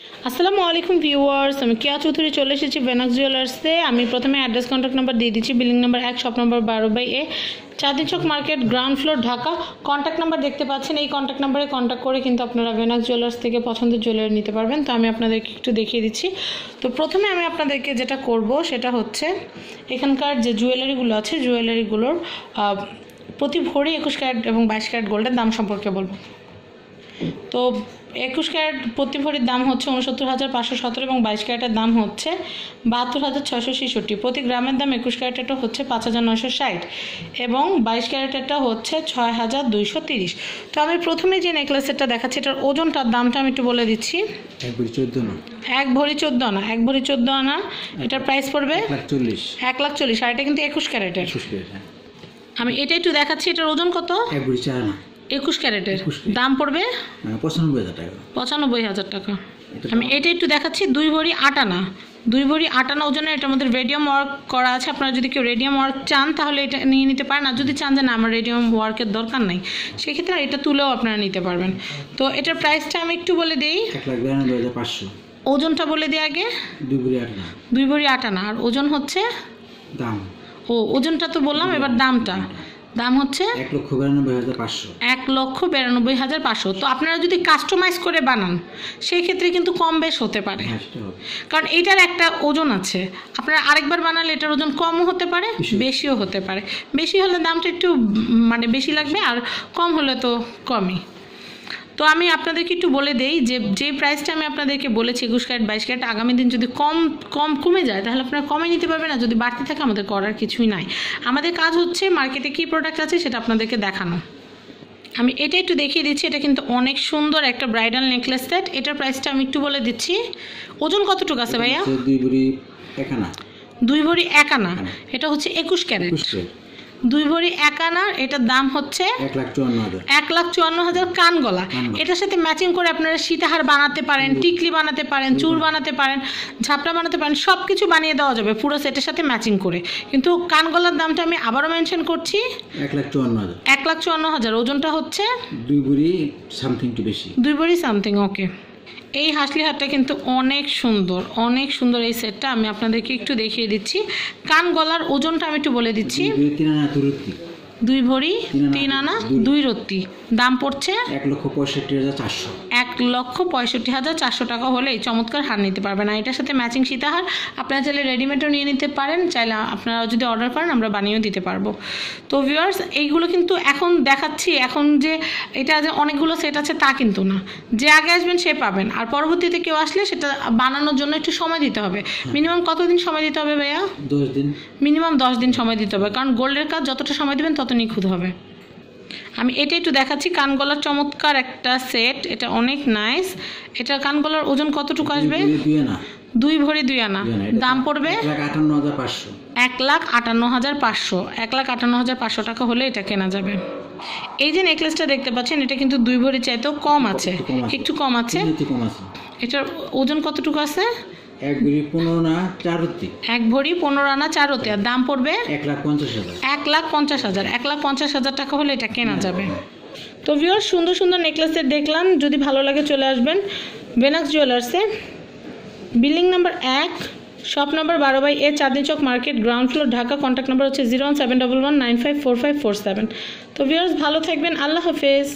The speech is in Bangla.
আসসালামু আলাইকুম ভিউয়ার্স, আমি কেয়া চৌধুরী চলে এসেছি ভেনাক্স জুয়েলার্সে আমি প্রথমে অ্যাড্রেস কন্ট্যাক্ট নাম্বার দিয়ে দিচ্ছি বিল্ডিং নাম্বার এক শপ নাম্বার বারো by A Chandni Chowk market ground floor Dhaka. Contact number দেখতে পাচ্ছেন, এই কন্ট্যাক্ট নাম্বারে কন্ট্যাক্ট করে কিন্তু আপনারা ভেনাক্স জুয়েলার্স থেকে পছন্দের জুয়েলারি নিতে পারবেন। তো আমি আপনাদেরকে একটু দেখিয়ে দিচ্ছি। তো প্রথমে আমি আপনাদেরকে যেটা করব, সেটা হচ্ছে, এখানকার যে জুয়েলারিগুলো আছে জুয়েলারিগুলোর প্রতি ভরি একুশ ক্যারেট এবং বাইশ ক্যারেট গোল্ডের দাম সম্পর্কে বলব। তো একুশ ক্যারেট প্রতি ভরির দাম হচ্ছে উনসত্তর হাজার পাঁচশো সতেরো এবং বাইশ ক্যারেটের দাম হচ্ছে বাহাত্তর হাজার ছশো ছেষট্টি। প্রতি গ্রামের দাম একুশ ক্যারেটেরটা হচ্ছে পাঁচ হাজার নয়শো ষাট এবং বাইশ ক্যারেটেরটা হচ্ছে ছয় হাজার দুইশো তিরিশ। তো আমি প্রথমে যে নেকলেসেরটা দেখাচ্ছি এটার ওজনটার দামটা আমি একটু বলে দিচ্ছি। এক ভরি চোদ্দ আনা। এক ভরি চোদ্দ আনা এটার প্রাইস পড়বে এক লাখ চল্লিশ। এক আর এটা কিন্তু একুশ ক্যারেটের। হ্যাঁ। আমি এটা একটু দেখাচ্ছি এটার ওজন কত? একবারে চার না একুশ ক্যারেটের। 21 ক্যারেট। দাম পড়বে? মানে পঁচানব্বই হাজার টাকা। পঁচানব্বই হাজার টাকা। এটা আমি এটা একটু দেখাচ্ছি দুই ভরি আটানা দুই ভরি আটানা ওজনের এটার মধ্যে রেডিয়াম ওয়ার্ক করা আছে। আপনারা যদি কেউ রেডিয়াম ওয়ার্ক চান তাহলে এটা নিয়ে নিতে পারেন। আর যদি চান যে না আমার রেডিয়াম ওয়ার্কের দরকার নাই সেক্ষেত্রে এটা তুলেও আপনারা নিতে পারবেন। তো এটার প্রাইসটা আমি একটু বলে দিই। এক লাখ বিরানব্বই হাজার পাঁচশো। ওজনটা বলে দিই আগে। দুই বুড়ি আট না দুই ভরি আটানা আর ওজন হচ্ছে? দাম। ও ওজনটা তো বললাম এবার দামটা। দাম হচ্ছে? এক লক্ষ বিরানব্বই হাজার পাঁচশো। এক লক্ষ বিরানব্বই হাজার পাঁচশো। তো আপনারা যদি কাস্টমাইজ করে বানান সেই ক্ষেত্রে কিন্তু কম বেশ হতে পারে। হ্যাঁ কারণ এটার একটা ওজন আছে। আপনারা আরেকবার বানালে এটার ওজন কমও হতে পারে বেশিও হতে পারে। বেশি হলে দামটা একটু মানে বেশি লাগবে আর কম হলে তো কমই। তো আমি আপনাদেরকে একটু বলে দেই যে যে প্রাইসটা আমি আপনাদেরকে বলেছি একুশ ক্যারেট বাইশ ক্যারেট আগামী দিন যদি কম কম কমে যায় তাহলে আপনারা কমে নিতে পারবেন না যদি বাড়তে থাকে আমাদের করার কিছুই নাই। আমাদের কাজ হচ্ছে মার্কেটে কী প্রোডাক্ট আছে সেটা আপনাদেরকে দেখানো। আমি এটা একটু দেখিয়ে দিচ্ছি এটা কিন্তু অনেক সুন্দর একটা ব্রাইডাল নেকলেস সেট এটার প্রাইসটা আমি একটু বলে দিচ্ছি। ওজন কতটুকু আছে ভাইয়া? দুই বুড়ি একানা দুই ভরি এক আনা। এটা হচ্ছে একুশ ক্যারেট। দুই ভরি এক আনার এটার দাম হচ্ছে এক লাখ চুয়ান্ন হাজার। কান গলা। এটার সাথে ম্যাচিং করে আপনারা সীতাহার বানাতে পারেন টিকলি বানাতে পারেন চুর বানাতে পারেন ঝাপটা বানাতে পারেন সব কিছু বানিয়ে দেওয়া যাবে পুরো সেটের সাথে ম্যাচিং করে। কিন্তু কানগলার দামটা আমি আবারও মেনশন করছি। এক লাখ চুয়ান্ন হাজার। এক লাখ চুয়ান্ন হাজার ওজনটা হচ্ছে দুই বুড়ি সামথিং বেশি। দুই ভরি সামথিং ওকে এই হাসলি হারটা কিন্তু অনেক সুন্দর অনেক সুন্দর এই সেটটা আমি আপনাদেরকে একটু দেখিয়ে দিচ্ছি। কান গলার ওজনটা আমি একটু বলে দিচ্ছি। দুই ভরি তিন আনা, দুই। দুই রত্তি। দাম পড়ছে এক লক্ষ পঁয়ষট্টি হাজার চারশো। এক লক্ষ পঁয়ষট্টি হাজার চারশো টাকা হলে এই চমৎকার হার নিতে পারবেন। আর এটার সাথে ম্যাচিং সীতাহার আপনারা চাইলে রেডিমেডও নিয়ে নিতে পারেন চাইলে আপনারা যদি অর্ডার করেন আমরা বানিয়েও দিতে পারব। তো ভিউয়ার্স এইগুলো কিন্তু এখন দেখাচ্ছি। এখন যে এটা যে অনেকগুলো সেট আছে তা কিন্তু না। যে আগে আসবেন সে পাবেন। আর পরবর্তীতে কেউ আসলে সেটা বানানোর জন্য একটু সময় দিতে হবে। মিনিমাম কতদিন সময় দিতে হবে ভাইয়া? দশ দিন। মিনিমাম দশ দিন সময় দিতে হবে। কারণ গোল্ডের কাজ যতটা সময় দেবেন তত নিখুঁত হবে। আমি এটা একটু দেখাচ্ছি কানগলার চমৎকার একটা সেট এটা অনেক নাইস এটা কানগলার ওজন কতটুকু আসবে? দুই ভরি দুই আনা। দাম পড়বে? এক লাখ আটান্ন হাজার পাঁচশো। এক লাখ আটান্ন হাজার পাঁচশো। টাকা হলে এটা কেনা যাবে। এই যে নেকলেসটা দেখতে পাচ্ছেন এটা কিন্তু দুই ভরি চাইতেও কম আছে। একটু কম আছে। এটার ওজন কতটুকু আছে? এক বুড়ি পনেরো না চার রত্তি এক ভরি পনেরো আনা চারতে আর দাম পড়বে? এক লাখ পঞ্চাশ হাজার। এক লাখ পঞ্চাশ হাজার। এক লাখ পঞ্চাশ হাজার টাকা হলে এটা কেনা যাবে। তো ভিওর সুন্দর সুন্দর নেকলেসের দেখলাম। যদি ভালো লাগে চলে আসবেন ভেনাক্স জুয়েলার্সে বিল্ডিং নাম্বার এক শপ নাম্বার বারো by A Chandni Chowk market ground floor Dhaka. Contact number হচ্ছে zero one seven double one nine five four five four seven তো ভিওর্স ভালো থাকবেন। আল্লাহ হাফেজ।